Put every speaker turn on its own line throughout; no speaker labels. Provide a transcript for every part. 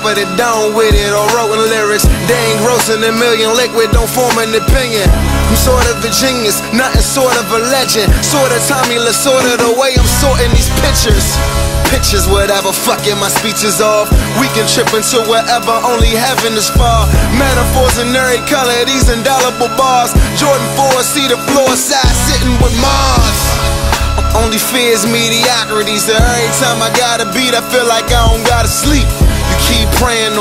top of the dome with it or wrote lyrics. They ain't grossing a million liquid, don't form an opinion. I'm sort of a genius, nothing sort of a legend. Sort of Tommy Lasorda, the way I'm sorting these pictures. Pictures, whatever, fucking my speech is off. We can trip into wherever, only heaven is far. Metaphors in every color, these indelible bars. Jordan 4, see the floor side, sitting with Mars. Only fears mediocrity, so every time I gotta beat, I feel like I don't gotta sleep.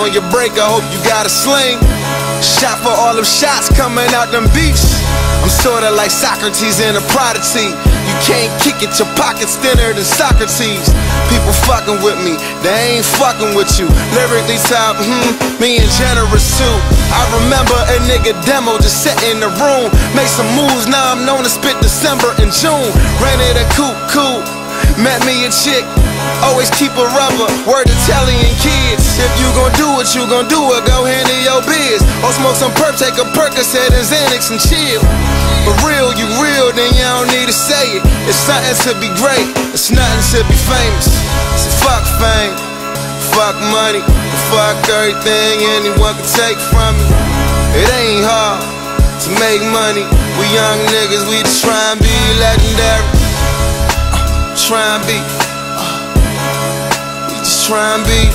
On your break, I hope you got a sling. Shot for all them shots coming out them beats. I'm sorta like Socrates in a prodigy. You can't kick it, your pockets thinner than Socrates. People fucking with me, they ain't fucking with you. Lyrically top, hmm, me and generous too. I remember a nigga demo just sat in the room. Made some moves, now I'm known to spit December and June. Rented a coupe, coupe. Met me a chick, always keep a rubber. Word Italian kids. If you gon' do what you gon' do it, go handle your biz. Or smoke some perp, take a Percocet and Xanax and chill. For real, you real, then you don't need to say it. It's something to be great, it's nothing to be famous. So fuck fame, fuck money, fuck everything anyone can take from me. It ain't hard to make money. We young niggas, we just try and be legendary uh, try and be. We try and be.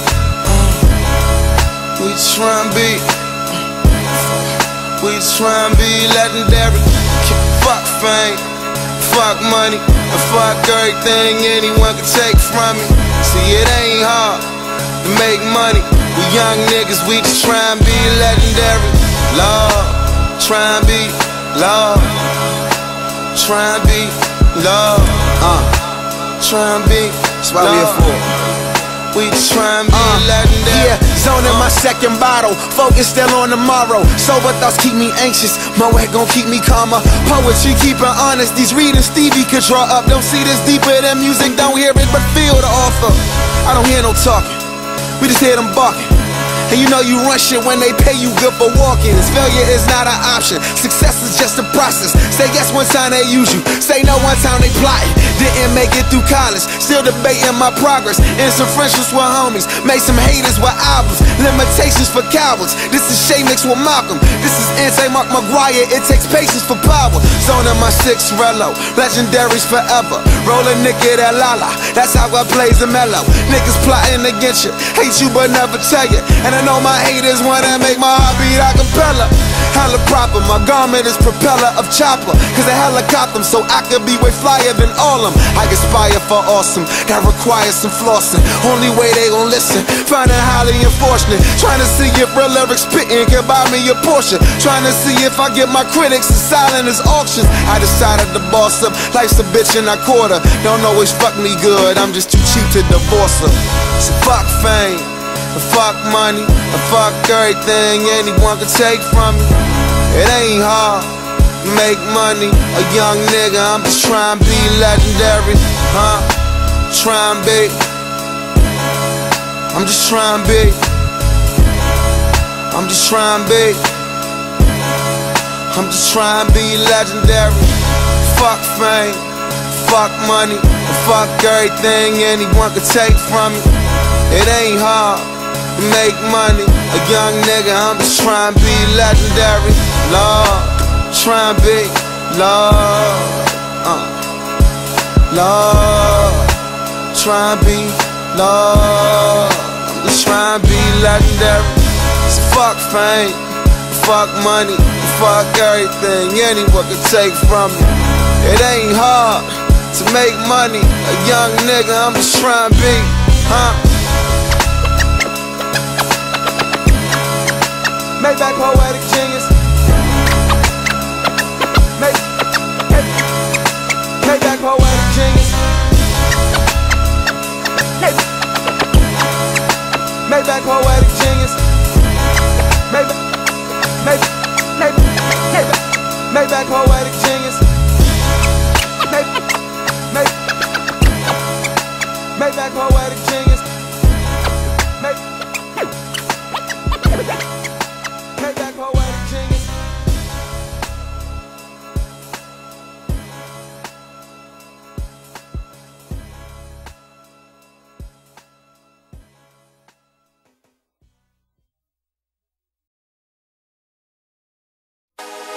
Uh, we try and be. We try and be legendary. Fuck fame, fuck money, and fuck everything anyone can take from me. See, it ain't hard to make money. We young niggas, we just try and be legendary. Lord, try and be, Lord, try and be, Lord. Uh try and be. That's why we here for. We try and be uh.
Yeah, zoning my second bottle. Focus still on tomorrow. Sober thoughts keep me anxious. My way gon' keep me calmer. Poetry keep it honest. These readings Stevie could draw up. Don't see this deeper than music. Don't hear it, but feel the author. I don't hear no talking. We just hear them barking. And you know you run shit when they pay you good for walking. This failure is not an option. Success is just a process. Say yes one time they use you. Say no one time they plotting. Didn't make it through college. Still debating my progress. In some friendships with homies. Made some haters with albums. Limitations for cowards. This is Che mixed with Malcolm. This is anti Mark McGwire. It takes patience for power. Zone in my six rello. Legendaries forever. Rolling nigga that Lala. That's how I plays the mellow. Niggas plotting against you. Hate you but never tell you. And I know my haters wanna make my heart beat a cappella. Hella proper, my garment is propeller of chopper. Cause I helicopter so I could be way flyer than all them. I aspire for awesome, that requires some flossing. Only way they gon' listen, find finding highly unfortunate. Trying to see if real lyrics spitting can buy me a portion. Trying to see if I get my critics as silent as auctions. I decided to boss up, life's a bitch and I caught her. Don't always fuck me good, I'm just too cheap to divorce her. So fuck fame and fuck money, and fuck everything anyone can take from me. It ain't hard to make money. A young nigga, I'm just trying to be legendary, huh? Trying be. I'm just trying to be. I'm just trying to be. I'm just trying to be legendary. Fuck fame, fuck money, and fuck everything anyone can take from me. It ain't hard make money. A young nigga, I'm just trying to be legendary. Lord, trying be, Lord, uh, Lord, trying be, Lord. I'm just trying to be legendary. So fuck fame, fuck money, fuck everything anyone can take from me. It ain't hard to make money. A young nigga, I'm just trying to be, huh? Maybach poetic genius. Make, make, Maybach poetic genius. Make, Maybach poetic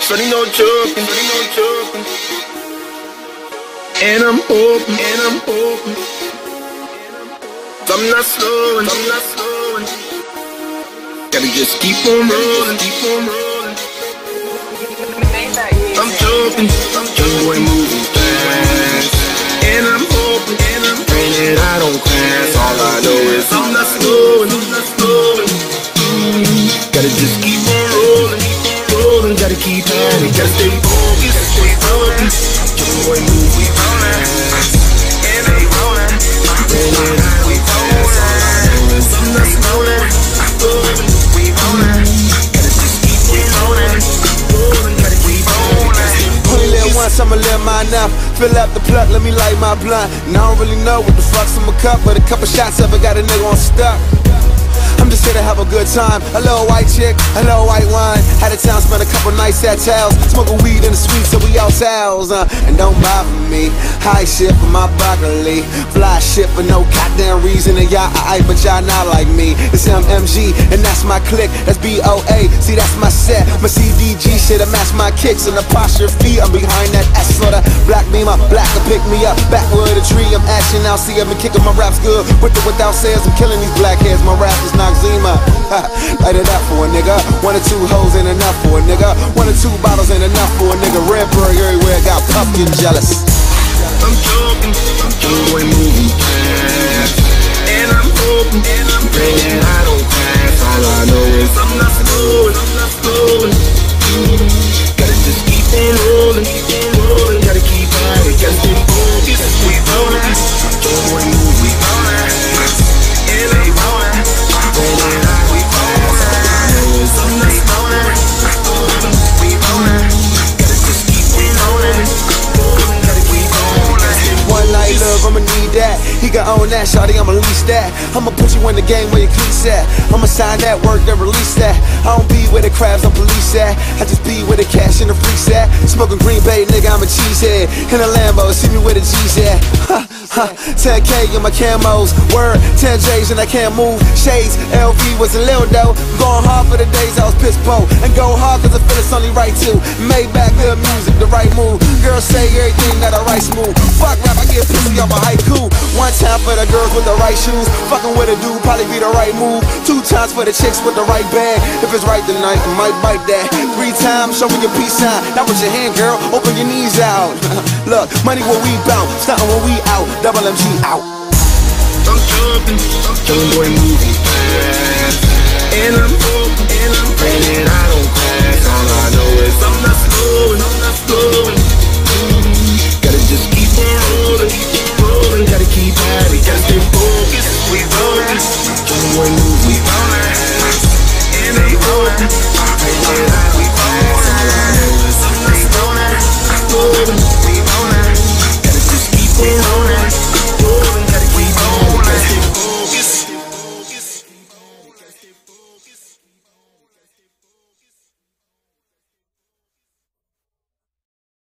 No joking, no joking. And I'm hoping, and I'm hoping. I'm not slowing, I'm not slowing. Gotta just keep on rolling, keep on rolling.
Fill up the plug, let me light my blunt. And I don't really know what the fuck's in my cup, but a couple shots of it got a nigga on stuck. I'm just here to have a good time. A little white chick, a little white wine. Had a town, spent a couple nights at Towels. Smoking weed in the street, so we all towels. Uh, and don't bother me. High shit for my broccoli. Fly shit for no goddamn reason. And y'all, I, but y'all not like me. It's MMG, and that's my click. That's BOA. See, that's my set. My CDG shit, I match my kicks and the feet. I'm behind that S sorta black beamer. Black to pick me up. Backwood a tree, I'm action now. See, I've been kicking my raps good. With or without sales, I'm killing these black heads. My rap is Noxzema. Light it up for a nigga. One or two hoes ain't enough for a nigga. One or two bottles ain't enough for a nigga. Redbird everywhere got and jealous.
I'm joking, I'm joking, boy
Can that, shawty, I'ma lease that. I'ma put you in the game where your cleats at. I'ma sign that work, then release that. I don't be where the crabs, I'm police at. I just be where the cash and the freaks at. Smoking Green Bay, nigga, I'm a cheesehead. In a Lambo, see me where the G's at. Huh, huh. 10K in my camos, word, 10 J's and I can't move. Shades, LV was a little though. Going hard for the days I was piss poor. And go hard cause I feel it's only right too. Made back good music, the right move. Girls say everything that I write smooth. Fuck rap, I get pussy off a haiku. One time for the girls with the right shoes. Fucking with a dude, probably be the right move. Two times for the chicks with the right bag. If it's right tonight, I might bite that. Three times, show me your peace sign. Not with your hand, girl. Open your knees out. Look, money when we bounce, stunting when we out. Double MG out.
I'm joking, young boy moving fast. And I'm and I'm I don't crash.